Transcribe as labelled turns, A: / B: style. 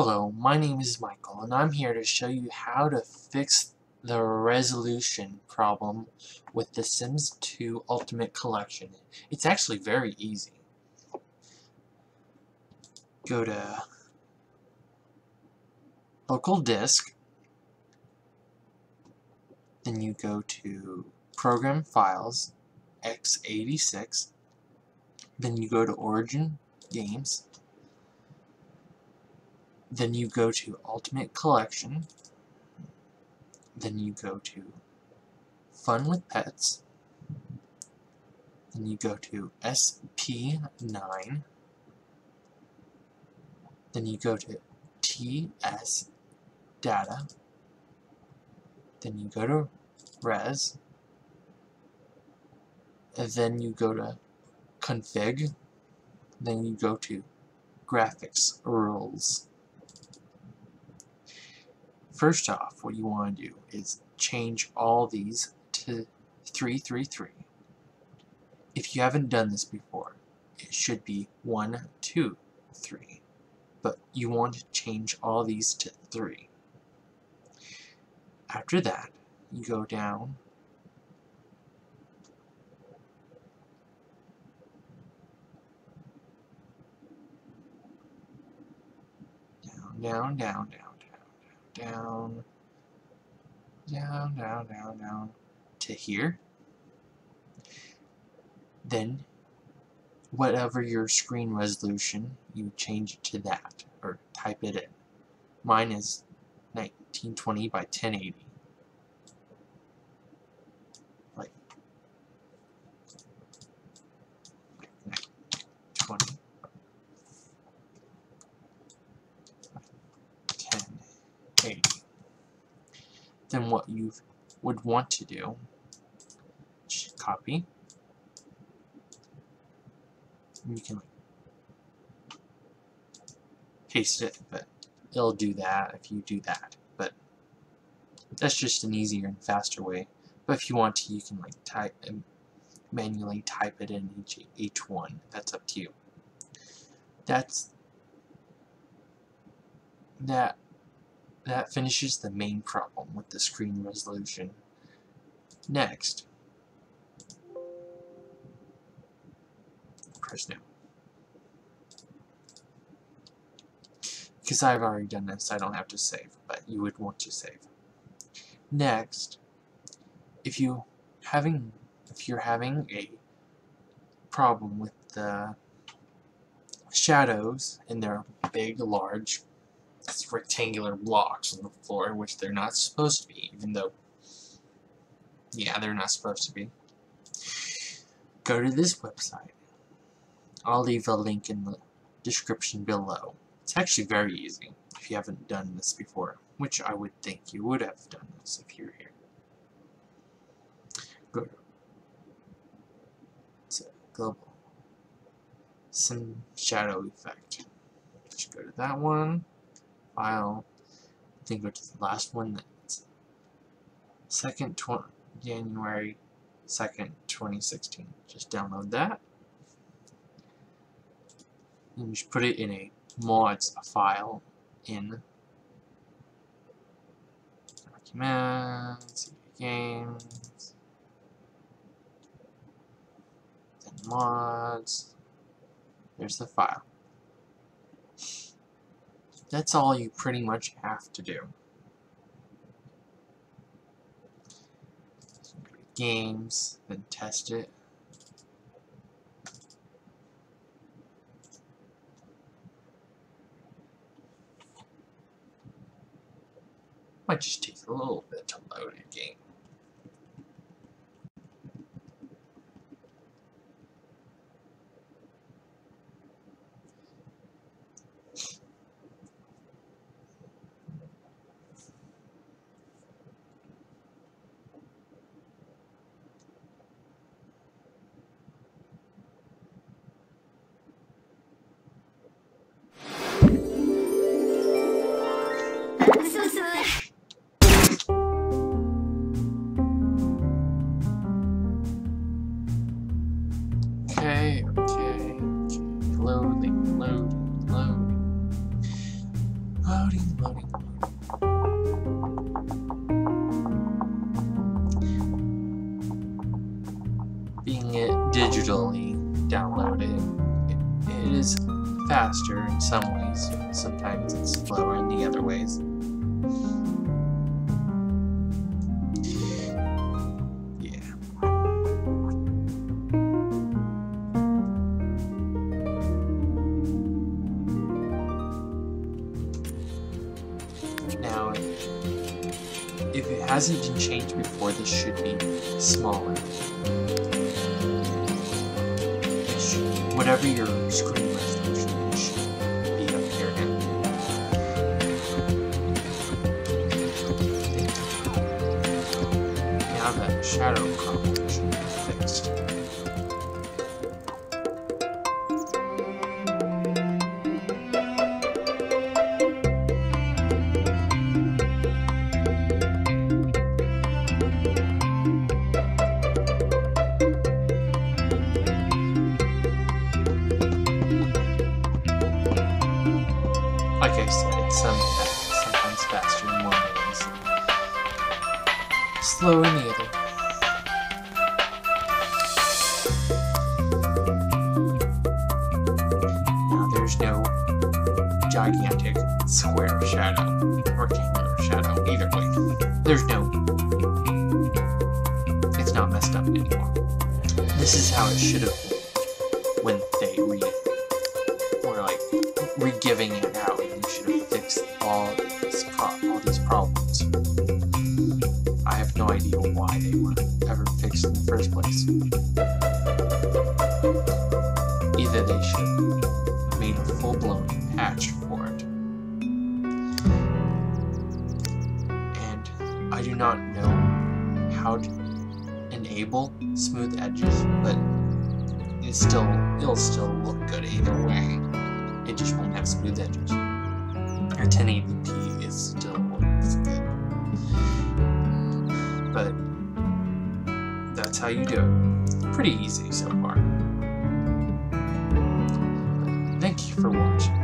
A: Hello, my name is Michael, and I'm here to show you how to fix the resolution problem with The Sims 2 Ultimate Collection. It's actually very easy. Go to Local Disk, then you go to Program Files, x86, then you go to Origin Games, then you go to Ultimate Collection. Then you go to Fun with Pets. Then you go to SP9. Then you go to TS Data. Then you go to Res. And then you go to Config. Then you go to Graphics Rules. First off, what you want to do is change all these to 333. If you haven't done this before, it should be 1, 2, 3. But you want to change all these to 3. After that, you go down down, down, down, down down, down, down, down, down to here. Then, whatever your screen resolution, you change it to that, or type it in. Mine is 1920 by 1080. Like, 20. Then what you would want to do, copy, And you can paste it, but it'll do that if you do that. But that's just an easier and faster way. But if you want to, you can like type and manually type it in each each one. That's up to you. That's that that finishes the main problem with the screen resolution. Next, press new. Because I've already done this, I don't have to save, but you would want to save. Next, if you having if you're having a problem with the shadows and they're big, large, rectangular blocks on the floor, which they're not supposed to be, even though, yeah, they're not supposed to be. Go to this website. I'll leave a link in the description below. It's actually very easy if you haven't done this before, which I would think you would have done this if you're here. Go to global sim shadow effect. Just go to that one file. I think go to the last one. That's second January 2nd, 2016. Just download that. And just put it in a mods file in documents, games, then mods. There's the file. That's all you pretty much have to do. Games, then test it. Might just take a little bit to load a game. Downloaded, it, it is faster in some ways. Sometimes it's slower in the other ways. Yeah. Now, if it hasn't been changed before, this should be smaller. Whatever your screen resolution should be up here now. Now that shadow crop some sometimes faster in one ways. Slow in the other. Now there's no gigantic square shadow, rectangular shadow, either way. There's no it's not messed up anymore. This is how it should have been when they re were like re-giving it out. All this pro- all these problems. I have no idea why they weren't ever fixed in the first place. Either they should have made a full-blown patch for it. And I do not know how to enable smooth edges, but it's still it'll still look good either way. It just won't have smooth edges. Our 1080p is still good. But that's how you do it. Pretty easy so far. Thank you for watching.